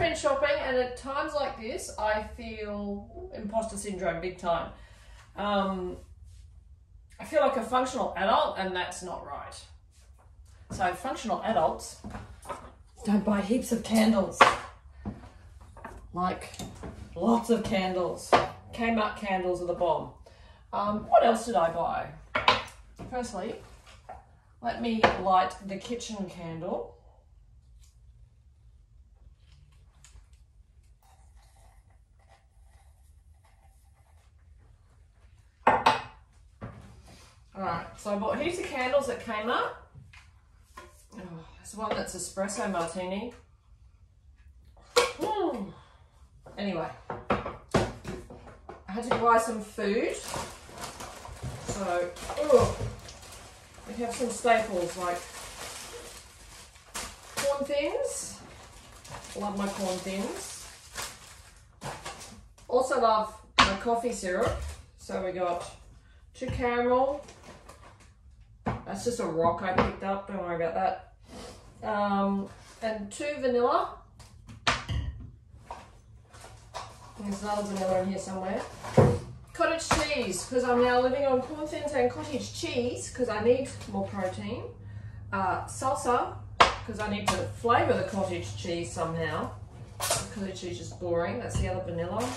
been shopping, and at times like this, I feel imposter syndrome big time. Um, I feel like a functional adult, and that's not right. So, functional adults don't buy heaps of candles. Like, lots of candles. Kmart candles are the bomb. Um, what else did I buy? Firstly, let me light the kitchen candle. Alright, so I bought heaps of candles at Kmart. Oh, there's one that's espresso martini. Mm. Anyway, I had to buy some food. So, oh, we have some staples like corn thins. I love my corn thins. Also love my coffee syrup. So we got two caramel. That's just a rock I picked up. Don't worry about that. Um, and two vanilla. There's another vanilla in here somewhere. Cottage cheese, because I'm now living on corn thins and cottage cheese, because I need more protein. Uh, salsa, because I need to flavour the cottage cheese somehow. Cottage cheese is boring, that's the other vanilla.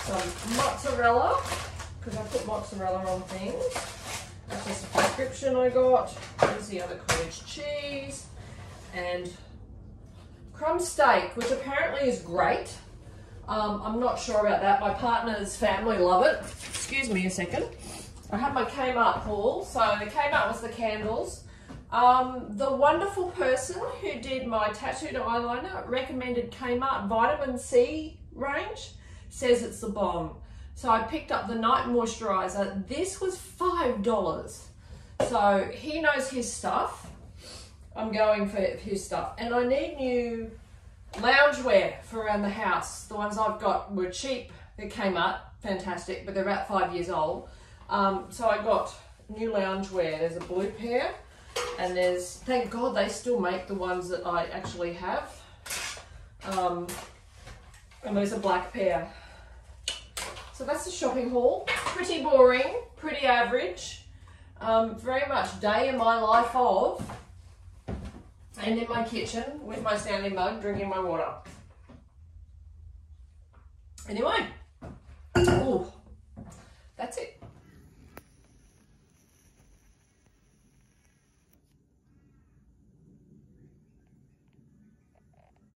Some mozzarella, because I put mozzarella on things. I got. There's the other cottage cheese. And crumb steak, which apparently is great. Um, I'm not sure about that. My partner's family love it. Excuse me a second. I have my Kmart haul. So the Kmart was the candles. Um, the wonderful person who did my tattooed eyeliner recommended Kmart vitamin C range. Says it's the bomb. So I picked up the night moisturizer. This was $5. So he knows his stuff. I'm going for his stuff. And I need new Loungewear for around the house. The ones I've got were cheap. They came up, fantastic, but they're about five years old. Um, so I got new loungewear. There's a blue pair, and there's, thank God they still make the ones that I actually have. Um, and there's a black pair. So that's the shopping haul. Pretty boring, pretty average. Um, very much day in my life of and in my kitchen with my Stanley mug drinking my water. Anyway,